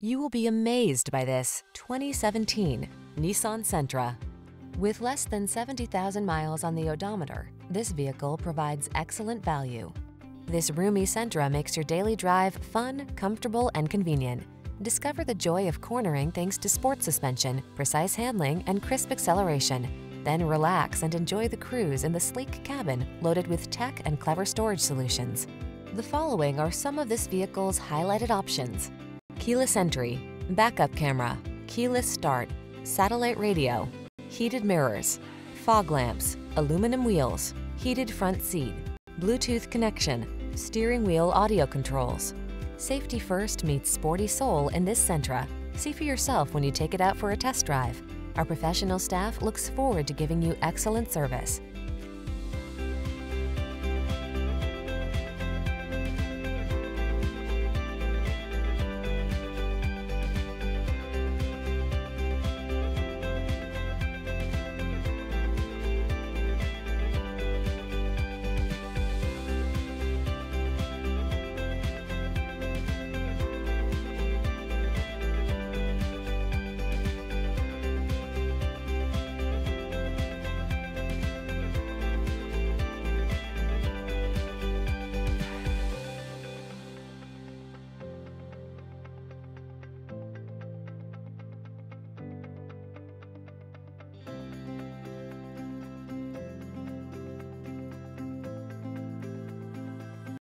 You will be amazed by this 2017 Nissan Sentra. With less than 70,000 miles on the odometer, this vehicle provides excellent value. This roomy Sentra makes your daily drive fun, comfortable, and convenient. Discover the joy of cornering thanks to sport suspension, precise handling, and crisp acceleration. Then relax and enjoy the cruise in the sleek cabin loaded with tech and clever storage solutions. The following are some of this vehicle's highlighted options. Keyless entry, backup camera, keyless start, satellite radio, heated mirrors, fog lamps, aluminum wheels, heated front seat, Bluetooth connection, steering wheel audio controls. Safety first meets sporty soul in this Sentra. See for yourself when you take it out for a test drive. Our professional staff looks forward to giving you excellent service.